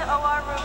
to OR room.